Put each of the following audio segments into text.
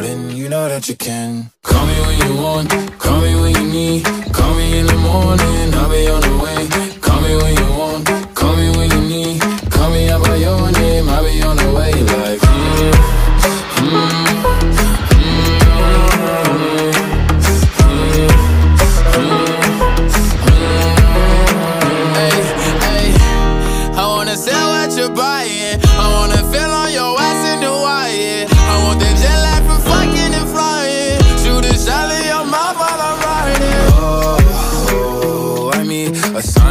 Garden, you know that you can. Call me when you want, call me when you need. Call me in the morning, I'll be on the way. Call me when you want, call me when you need. Call me out by your name, I'll be on the way. Like, mm, mm, you're buying.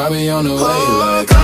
Bobby on the way. Oh, like